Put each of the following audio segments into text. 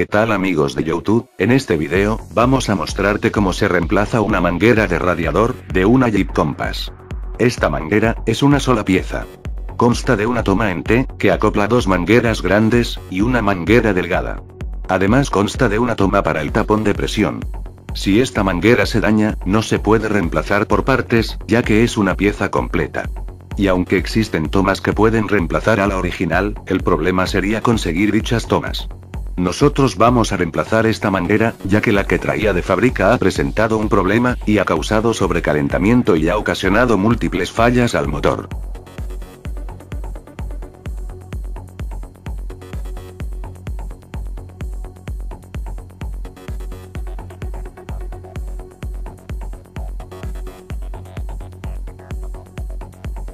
¿Qué tal amigos de YouTube? En este video, vamos a mostrarte cómo se reemplaza una manguera de radiador, de una Jeep Compass. Esta manguera, es una sola pieza. Consta de una toma en T, que acopla dos mangueras grandes, y una manguera delgada. Además consta de una toma para el tapón de presión. Si esta manguera se daña, no se puede reemplazar por partes, ya que es una pieza completa. Y aunque existen tomas que pueden reemplazar a la original, el problema sería conseguir dichas tomas. Nosotros vamos a reemplazar esta manguera, ya que la que traía de fábrica ha presentado un problema, y ha causado sobrecalentamiento y ha ocasionado múltiples fallas al motor.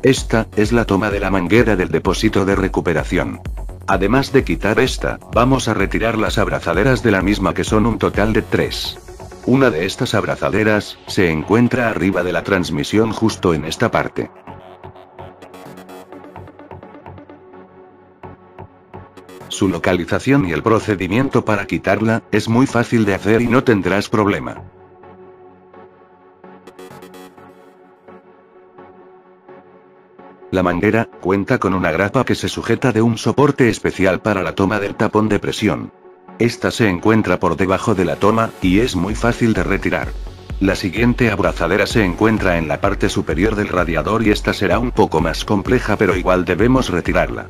Esta, es la toma de la manguera del depósito de recuperación. Además de quitar esta, vamos a retirar las abrazaderas de la misma que son un total de tres. Una de estas abrazaderas, se encuentra arriba de la transmisión justo en esta parte. Su localización y el procedimiento para quitarla, es muy fácil de hacer y no tendrás problema. La manguera, cuenta con una grapa que se sujeta de un soporte especial para la toma del tapón de presión. Esta se encuentra por debajo de la toma, y es muy fácil de retirar. La siguiente abrazadera se encuentra en la parte superior del radiador y esta será un poco más compleja pero igual debemos retirarla.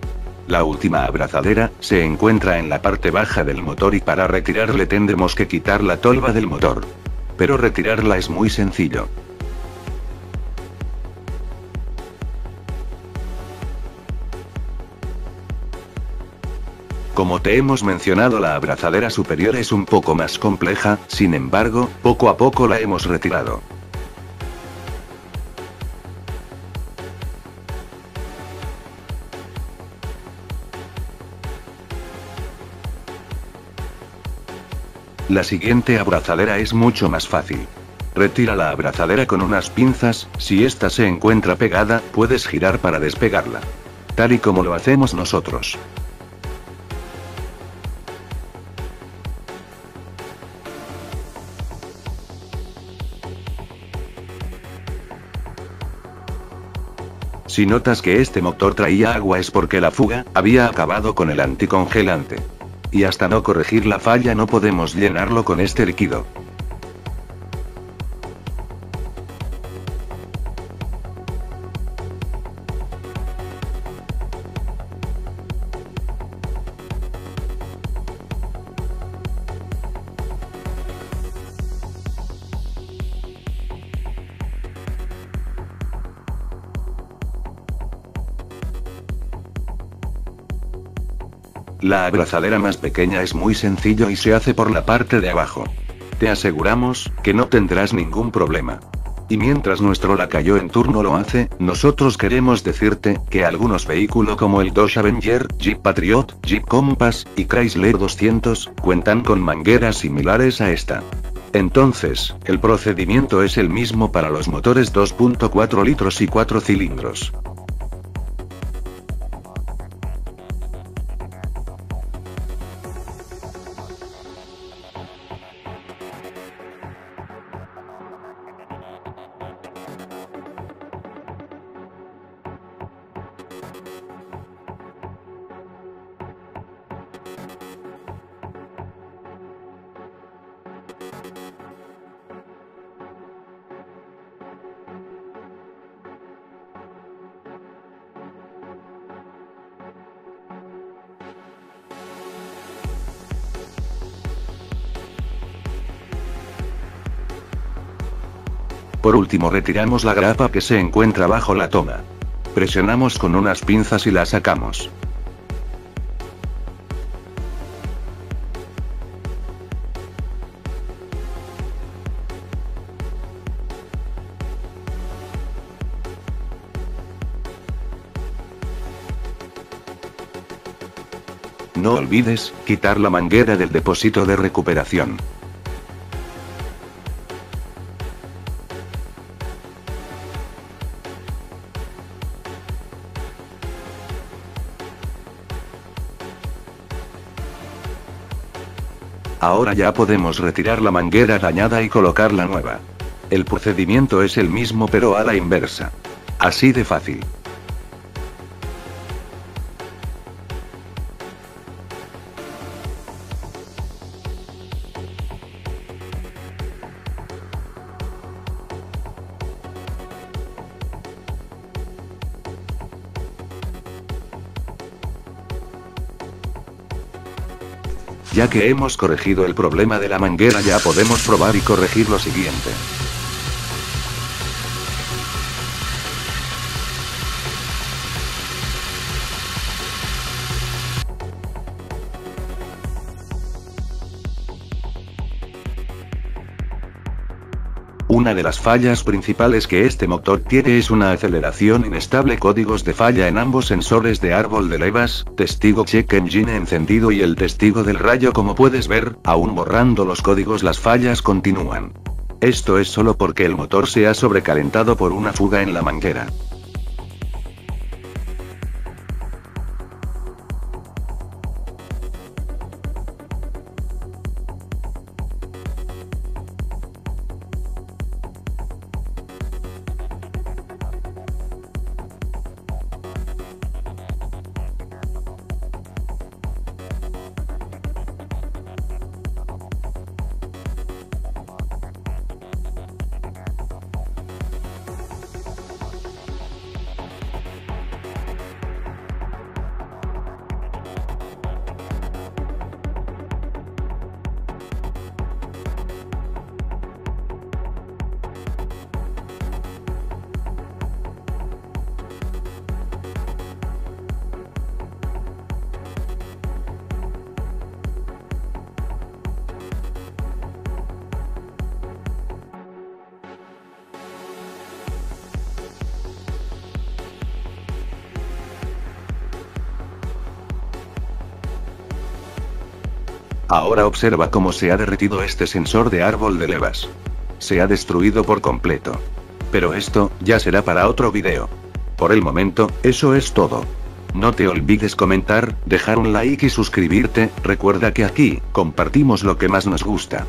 La última abrazadera, se encuentra en la parte baja del motor y para retirarle tendremos que quitar la tolva del motor. Pero retirarla es muy sencillo. Como te hemos mencionado la abrazadera superior es un poco más compleja, sin embargo, poco a poco la hemos retirado. La siguiente abrazadera es mucho más fácil. Retira la abrazadera con unas pinzas, si esta se encuentra pegada, puedes girar para despegarla. Tal y como lo hacemos nosotros. Si notas que este motor traía agua es porque la fuga, había acabado con el anticongelante. Y hasta no corregir la falla no podemos llenarlo con este líquido. La abrazadera más pequeña es muy sencillo y se hace por la parte de abajo. Te aseguramos, que no tendrás ningún problema. Y mientras nuestro lacayo en turno lo hace, nosotros queremos decirte, que algunos vehículos como el Dodge Avenger, Jeep Patriot, Jeep Compass, y Chrysler 200, cuentan con mangueras similares a esta. Entonces, el procedimiento es el mismo para los motores 2.4 litros y 4 cilindros. Por último retiramos la grapa que se encuentra bajo la toma. Presionamos con unas pinzas y la sacamos. No olvides, quitar la manguera del depósito de recuperación. Ahora ya podemos retirar la manguera dañada y colocar la nueva. El procedimiento es el mismo pero a la inversa. Así de fácil. Ya que hemos corregido el problema de la manguera ya podemos probar y corregir lo siguiente. Una de las fallas principales que este motor tiene es una aceleración inestable códigos de falla en ambos sensores de árbol de levas, testigo check engine encendido y el testigo del rayo como puedes ver, aún borrando los códigos las fallas continúan. Esto es solo porque el motor se ha sobrecalentado por una fuga en la manguera. Ahora observa cómo se ha derretido este sensor de árbol de levas. Se ha destruido por completo. Pero esto, ya será para otro video. Por el momento, eso es todo. No te olvides comentar, dejar un like y suscribirte, recuerda que aquí, compartimos lo que más nos gusta.